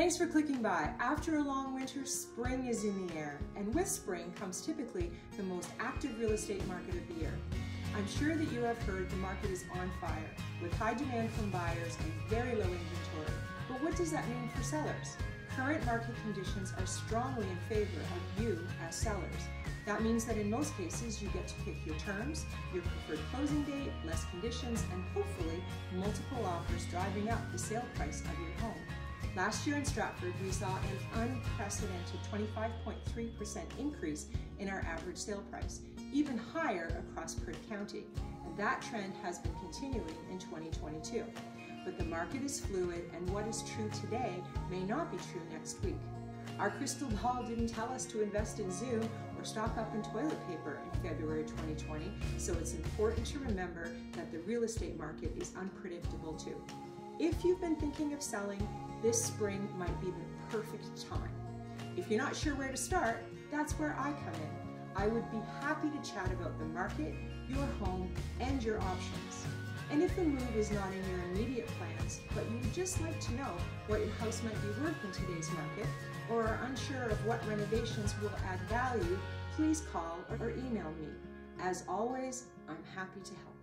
Thanks for clicking by. After a long winter, spring is in the air, and with spring comes typically the most active real estate market of the year. I'm sure that you have heard the market is on fire, with high demand from buyers and very low inventory. But what does that mean for sellers? Current market conditions are strongly in favor of you as sellers. That means that in most cases you get to pick your terms, your preferred closing date, less conditions, and hopefully multiple offers driving up the sale price of your home. Last year in Stratford, we saw an unprecedented 25.3% increase in our average sale price, even higher across Perth County. And that trend has been continuing in 2022. But the market is fluid, and what is true today may not be true next week. Our crystal ball didn't tell us to invest in Zoom or stock up in toilet paper in February 2020, so it's important to remember that the real estate market is unpredictable too. If you've been thinking of selling, this spring might be the perfect time. If you're not sure where to start, that's where I come in. I would be happy to chat about the market, your home, and your options. And if the move is not in your immediate plans, but you would just like to know what your house might be worth in today's market, or are unsure of what renovations will add value, please call or email me. As always, I'm happy to help.